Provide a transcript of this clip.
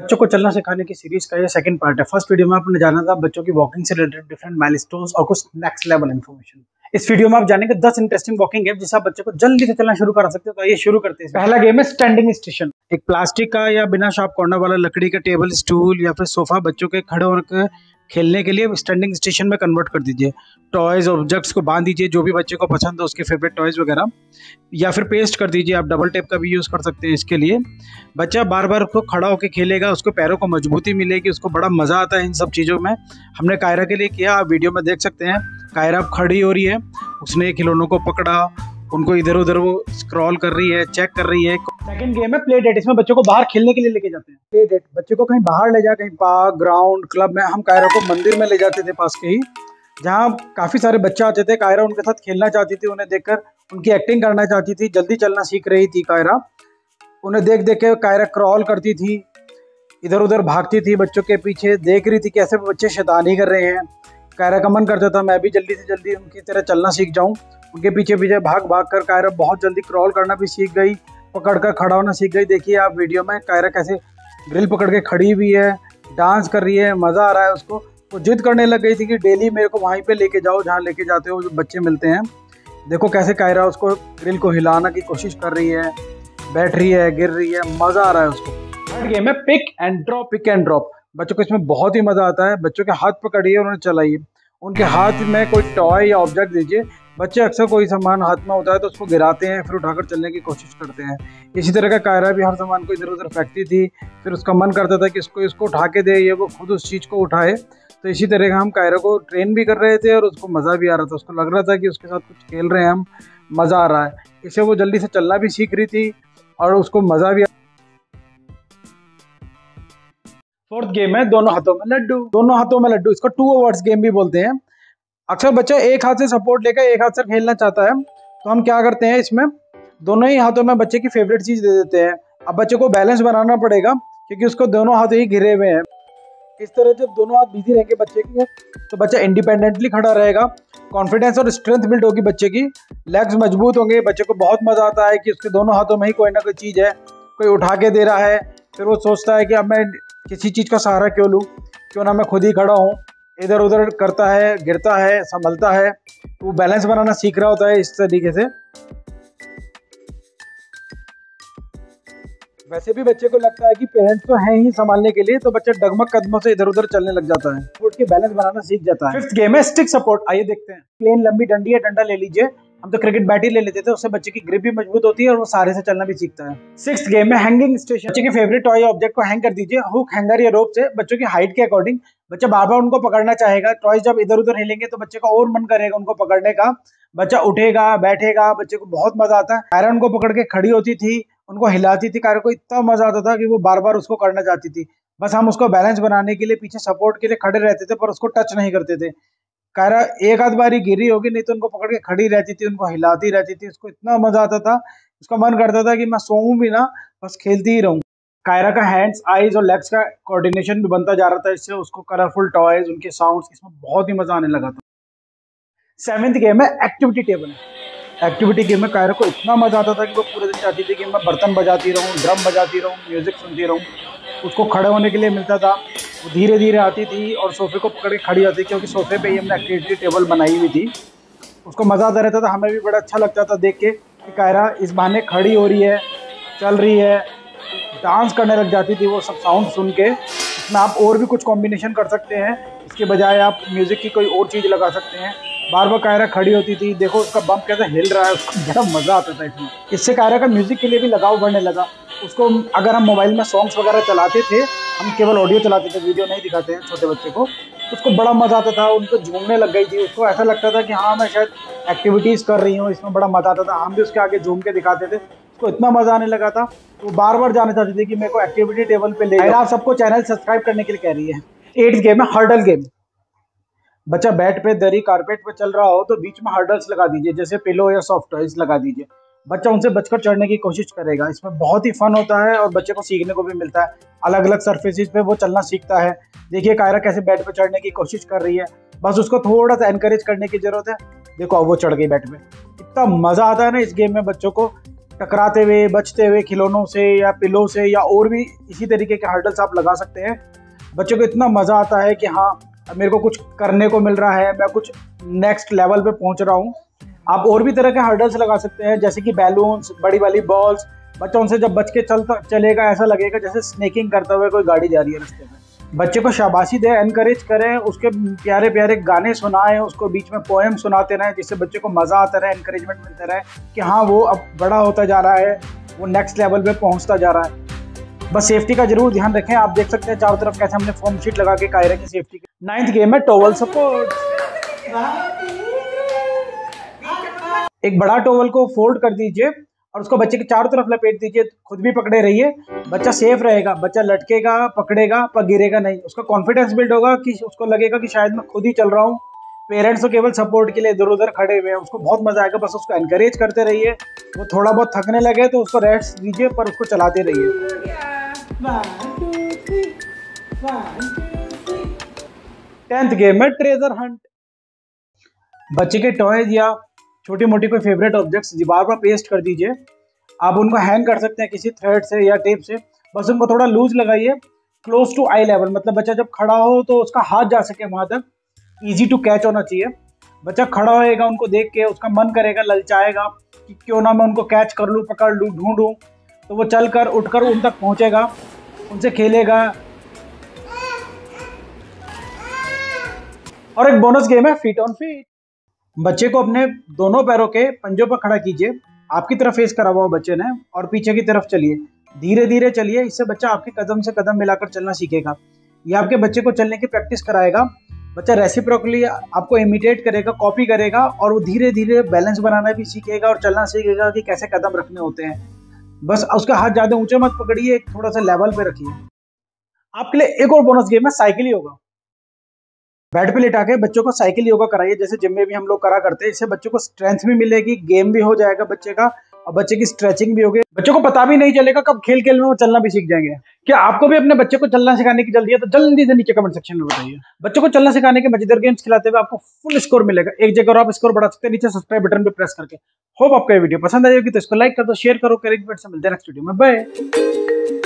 बच्चों को चलना सिखाने की सीरीज़ का ये सेकंड पार्ट है। फ़र्स्ट वीडियो में आपने जाना था बच्चों की वॉकिंग से रिलेटेड डिफरेंट माइलस्टोन्स और कुछ नेक्स्ट लेवल इन्फॉर्मेशन इस वीडियो में आप जानेंगे 10 इंटरेस्टिंग वॉकिंग गेम जिससे आप बच्चों को जल्दी से चलना शुरू कर सकते हो। तो ये शुरू करते हैं पहला गेम है स्टैंडिंग स्टेशन एक प्लास्टिक का या बिना शार्प कॉर्नर वाला लकड़ी का टेबल, स्टूल या फिर सोफा बच्चों के खड़े होकर खेलने के लिए स्टैंडिंग स्टेशन में कन्वर्ट कर दीजिए। टॉयज ऑब्जेक्ट्स को बाँध दीजिए, जो भी बच्चे को पसंद है, उसके फेवरेट टॉयज वगैरह। या फिर पेस्ट कर दीजिए, आप डबल टेप का भी यूज़ कर सकते हैं इसके लिए। बच्चा बार बार उसको खड़ा होकर खेलेगा, उसको पैरों को मजबूती मिलेगी, उसको बड़ा मज़ा आता है इन सब चीज़ों में। हमने कायरा के लिए किया, आप वीडियो में देख सकते हैं। कायरा अब खड़ी हो रही है, उसने खिलौनों को पकड़ा उनको इधर उधर वो स्क्रॉल कर रही है चेक कर रही है। सेकंड गेम है प्ले डेट इसमें बच्चों को बाहर खेलने के लिए लेके जाते हैं। प्ले डेट बच्चे को कहीं बाहर ले जा, कहीं पार्क ग्राउंड क्लब में, हम कायरा को मंदिर में ले जाते थे पास के ही, जहाँ काफ़ी सारे बच्चे आते थे। कायरा उनके साथ खेलना चाहती थी, उन्हें देखकर उनकी एक्टिंग करना चाहती थी, जल्दी चलना सीख रही थी कायरा। उन्हें देख देख के कायरा क्रॉल करती थी इधर उधर भागती थी बच्चों के पीछे, देख रही थी कैसे बच्चे शैतानी कर रहे हैं। कायरा का मन करता था मैं भी जल्दी से जल्दी उनकी तरह चलना सीख जाऊँ उनके पीछे पीछे भाग भाग कर कायरा बहुत जल्दी क्रॉल करना भी सीख गई पकड़ कर खड़ा होना सीख गई देखिए आप वीडियो में कायरा कैसे ग्रिल पकड़ के खड़ी हुई है डांस कर रही है मज़ा आ रहा है उसको वो जिद करने लग गई थी कि डेली मेरे को वहीं पे लेके जाओ जहाँ लेके जाते हो जो बच्चे मिलते हैं देखो कैसे कायरा उसको ग्रिल को हिलाना की कोशिश कर रही है बैठ रही है गिर रही है मज़ा आ रहा है उसको गेम है pick and drop pick and drop बच्चों को इसमें बहुत ही मज़ा आता है। बच्चों के हाथ पकड़िए, उन्होंने चलाइए। उनके हाथ में कोई टॉय या ऑब्जेक्ट दीजिए। बच्चे अक्सर कोई सामान हाथ में होता है तो उसको गिराते हैं, फिर उठाकर चलने की कोशिश करते हैं। इसी तरह का कायरा भी हर सामान को इधर उधर फेंकती थी। फिर उसका मन करता था कि इसको इसको उठा के दे, ये वो खुद उस चीज़ को उठाए। तो इसी तरह का हम कायरा को ट्रेन भी कर रहे थे और उसको मज़ा भी आ रहा था। उसको लग रहा था कि उसके साथ कुछ खेल रहे हैं हम। मज़ा आ रहा है। इससे वो जल्दी से चलना भी सीख रही थी और उसको मज़ा भी फोर्थ गेम है, दोनों हाथों में लड्डू। दोनों हाथों में लड्डू, इसको टू ओवर्स गेम भी बोलते हैं। अक्सर बच्चा एक हाथ से सपोर्ट लेकर एक हाथ से खेलना चाहता है तो हम क्या करते हैं इसमें? दोनों ही हाथों में बच्चे की फेवरेट चीज़ दे देते हैं। अब बच्चे को बैलेंस बनाना पड़ेगा, क्योंकि उसको दोनों हाथ ही घिरे हुए हैं। इस तरह जब दोनों हाथ बिज़ी रहेंगे बच्चे के तो बच्चा इंडिपेंडेंटली खड़ा रहेगा। कॉन्फिडेंस और स्ट्रेंथ बिल्ड होगी बच्चे की। लेग्स मज़बूत होंगे, बच्चे को बहुत मज़ा आता है कि उसके दोनों हाथों में ही कोई ना कोई चीज़ है। कोई उठा के दे रहा है फिर वो सोचता है कि अब मैं किसी चीज़ का सहारा क्यों लूँ? क्यों ना मैं खुद ही खड़ा हूँ? इधर उधर करता है गिरता है संभलता है। वो बैलेंस बनाना सीख रहा होता है इस तरीके से। वैसे भी बच्चे को लगता है कि पेरेंट्स तो हैं ही संभालने के लिए तो बच्चा डगमग कदमों से इधर उधर चलने लग जाता है। उठ के बैलेंस बनाना सीख जाता है। फिफ्थ गेम है स्टिक सपोर्ट आइए देखते हैं। प्लेन लंबी डंडी या डंडा ले लीजिए। हम तो क्रिकेट बैट ही ले लेते थे, उससे बच्चे की ग्रिप भी मज़बूत होती है और वो सारे से चलना भी सीखता है। सिक्स गेम में हैंगिंग स्टेशन बच्चे के फेवरेट टॉय ऑब्जेक्ट को हैंग कर दीजिए हुक हैंगर या रोप से बच्चों की हाइट के अकॉर्डिंग बच्चा बार बार उनको पकड़ना चाहेगा टॉय जब इधर उधर हिलेंगे तो बच्चे का और मन करेगा उनको पकड़ने का। बच्चा उठेगा, बैठेगा, बच्चे को बहुत मज़ा आता है। कायरा उनको पकड़ के खड़ी होती थी, उनको हिलाती थी कायरा को इतना मज़ा आता था कि वो बार बार उसको करना चाहती थी। बस हम उसको बैलेंस बनाने के लिए, पीछे सपोर्ट के लिए खड़े रहते थे, पर उसको टच नहीं करते थे। कायरा एक आध बारी गिरी होगी, नहीं तो उनको पकड़ के खड़ी रहती थी उनको हिलाती रहती थी उसको इतना मज़ा आता था, उसका मन करता था कि मैं सोऊं भी ना, बस खेलती ही रहूँ। कायरा का हैंड्स आईज और लेग्स का कोऑर्डिनेशन भी बनता जा रहा था इससे, उसको कलरफुल टॉयज उनके साउंड्स इसमें बहुत ही मज़ा आने लगा था। सेवेंथ गेम है। एक्टिविटी टेबल एक्टिविटी गेम में कायरा को इतना मज़ा आता था कि वो पूरे दिन चाहती थी कि मैं बर्तन बजाती रहूँ ड्रम बजाती रहूँ म्यूज़िक सुनती रहूँ। उसको खड़े होने के लिए मिलता था। धीरे धीरे आती थी और सोफे को पकड़ के खड़ी आती क्योंकि सोफे पे ही हमने एक्टिविटी टेबल बनाई हुई थी। उसको मज़ा आता रहता था, हमें भी बड़ा अच्छा लगता था देख के कि कायरा इस बहाने खड़ी हो रही है, चल रही है डांस करने लग जाती थी वो सब साउंड सुन के। इसमें आप और भी कुछ कॉम्बिनेशन कर सकते हैं, इसके बजाय आप म्यूज़िक की कोई और चीज़ लगा सकते हैं। बार बार कायरा खड़ी होती थी, देखो उसका बम कैसे हिल रहा है, उसको बड़ा मज़ा आता था इसमें। इससे कायरा का म्यूज़िक के लिए भी लगाव बढ़ने लगा। उसको अगर हम मोबाइल में सॉन्ग्स वगैरह चलाते थे, हम केवल ऑडियो चलाते थे वीडियो नहीं दिखाते हैं छोटे बच्चे को, उसको बड़ा मज़ा आता था, उनको झूमने लग गई थी, उसको ऐसा लगता था कि हाँ मैं शायद एक्टिविटीज़ कर रही हूँ, इसमें बड़ा मज़ा आता था, हम भी उसके आगे झूम के दिखाते थे, उसको इतना मज़ा आने लगा था वो बार बार जाना चाहती थी कि मेरे को एक्टिविटी टेबल पर ले आप सबको चैनल सब्सक्राइब करने के लिए कह रही है। एट्थ गेम है हर्डल गेम बच्चा बैट पे, दरी कारपेट पे चल रहा हो तो बीच में हर्डल्स लगा दीजिए, जैसे पिलो या सॉफ्ट टॉयज लगा दीजिए। बच्चा उनसे बचकर चढ़ने की कोशिश करेगा। इसमें बहुत ही फन होता है और बच्चे को सीखने को भी मिलता है। अलग अलग सरफेसिस पे वो चलना सीखता है। देखिए कायरा कैसे बैट पे चढ़ने की कोशिश कर रही है। बस उसको थोड़ा सा एनकरेज करने की ज़रूरत है। देखो अब वो चढ़ गई बैट पे। इतना मज़ा आता है ना इस गेम में बच्चों को। टकराते हुए, बचते हुए, खिलौनों से या पिलो से या और भी इसी तरीके के हर्डल्स आप लगा सकते हैं। बच्चों को इतना मज़ा आता है कि हाँ मेरे को कुछ करने को मिल रहा है, मैं कुछ नेक्स्ट लेवल पे पहुँच रहा हूँ। आप और भी तरह के हर्डल्स लगा सकते हैं, जैसे कि बैलून्स बड़ी वाली बॉल्स बच्चा उनसे जब बच के चलता, चलेगा, ऐसा लगेगा जैसे स्नेकिंग करते हुए कोई गाड़ी जा रही है रास्ते में। बच्चे को शाबाशी दें एनकरेज करें, उसके प्यारे प्यारे गाने सुनाएँ, उसको बीच में पोएम सुनाते रहें, जिससे बच्चे को मज़ा आता रहे एनकरेजमेंट मिलता रहे कि हाँ वो अब बड़ा होता जा रहा है, वो नेक्स्ट लेवल पे पहुँचता जा रहा है। बस सेफ्टी का ज़रूर ध्यान रखें, आप देख सकते हैं चारों तरफ़ कैसे हमने फॉर्म शीट लगा के कायरे की सेफ्टी नाइन्थ गेम है टोवल सपोर्ट एक बड़ा टोवल को फोल्ड कर दीजिए और उसको बच्चे के चारों तरफ़ लपेट दीजिए, खुद भी पकड़े रहिए। बच्चा सेफ़ रहेगा, बच्चा लटकेगा, पकड़ेगा, पर गिरेगा नहीं। उसका कॉन्फिडेंस बिल्ड होगा कि उसको लगेगा कि शायद मैं खुद ही चल रहा हूँ। पेरेंट्स तो केवल सपोर्ट के लिए इधर उधर खड़े हुए हैं। उसको बहुत मज़ा आएगा, बस उसको एनकरेज करते रहिए। वो थोड़ा बहुत थकने लगे तो उसको रेस्ट दीजिए, पर उसको चलाते रहिए। टेंथ गेम है ट्रेजर हंट बच्चे के टॉयज या छोटी मोटी कोई फेवरेट ऑब्जेक्ट्स दीवार पर पेस्ट कर दीजिए। आप उनको हैंग कर सकते हैं किसी थ्रेड से या टेप से। बस उनको थोड़ा लूज लगाइए। क्लोज टू आई लेवल मतलब बच्चा जब खड़ा हो तो उसका हाथ जा सके वहाँ तक। इजी टू कैच होना चाहिए। बच्चा खड़ा होएगा उनको देख के, उसका मन करेगा, ललचाएगा कि क्यों ना मैं उनको कैच कर लूँ, पकड़ लूँ, ढूंढूं। तो वो चल कर उठ कर उन तक पहुँचेगा। उनसे खेलेगा। और एक बोनस गेम है फीट ऑन फीट बच्चे को अपने दोनों पैरों के पंजों पर खड़ा कीजिए। आपकी तरफ़ फेस करा हुआ बच्चे ने और पीछे की तरफ़ चलिए। धीरे धीरे चलिए, इससे बच्चा आपके कदम से कदम मिलाकर चलना सीखेगा। ये आपके बच्चे को चलने की प्रैक्टिस कराएगा। बच्चा रेसिप्रोकली आपको इमिटेट करेगा कॉपी करेगा और वो धीरे धीरे बैलेंस बनाना भी सीखेगा और चलना सीखेगा कि कैसे कदम रखने होते हैं। बस उसका हाथ ज़्यादा ऊँचे मत पकड़िए, थोड़ा सा लेवल पे रखिए। आपके लिए एक और बोनस गेम है, साइकिल ही होगा बेड पे लेटा के बच्चों को साइकिल योगा कराइए, जैसे जिम में भी हम लोग करा करते हैं। इससे बच्चों को स्ट्रेंथ भी मिलेगी गेम भी हो जाएगा बच्चे का, और बच्चे की स्ट्रेचिंग भी होगी। बच्चों को पता भी नहीं चलेगा कब खेल खेल में वो चलना भी सीख जाएँगे। क्या आपको भी अपने बच्चे को चलना सिखाने की जल्दी है तो जल्दी से नीचे कमेंट सेक्शन में बताइए। बच्चों को चलना सिखाने के मज़ेदार गेम्स खिलाते हुए आपको फुल स्कोर मिलेगा। एक जगह और आप स्कोर बढ़ा सकते हैं, नीचे सब्सक्राइब बटन पर प्रेस करके। होप आपको वीडियो पसंद आएगी तो इसको लाइक कर दो शेयर करो से, मिलते हैं नेक्स्ट वीडियो में। बाय